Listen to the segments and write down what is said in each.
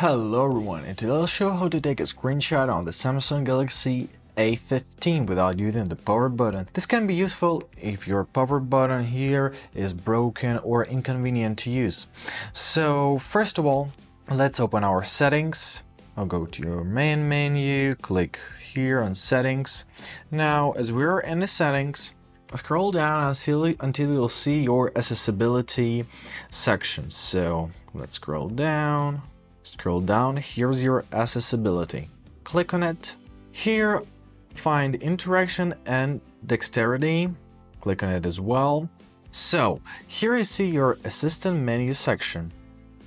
Hello everyone, and today I'll show how to take a screenshot on the Samsung Galaxy A15 without using the power button. This can be useful if your power button here is broken or inconvenient to use. So first of all, let's open our settings. I'll go to your main menu, click here on settings. Now as we're in the settings, scroll down until, until you'll see your accessibility section. So let's scroll down Scroll down, here's your accessibility. Click on it. Here, find interaction and dexterity. Click on it as well. So, here you see your assistant menu section.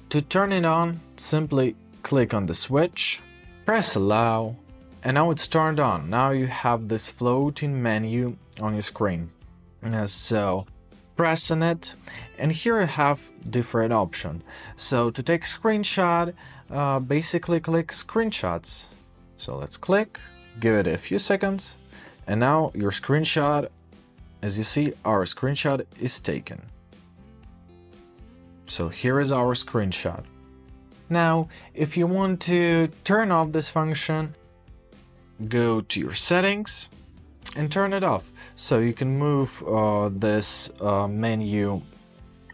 To turn it on, simply click on the switch, press allow, and now it's turned on. Now you have this floating menu on your screen. Uh, so, press on it and here I have different options. So to take a screenshot, uh, basically click screenshots. So let's click, give it a few seconds, and now your screenshot, as you see, our screenshot is taken. So here is our screenshot. Now, if you want to turn off this function, go to your settings, and turn it off. So you can move uh, this uh, menu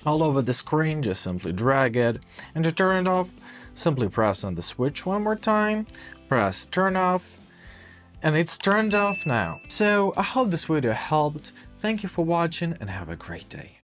all over the screen, just simply drag it. And to turn it off, simply press on the switch one more time, press turn off, and it's turned off now. So I hope this video helped. Thank you for watching and have a great day.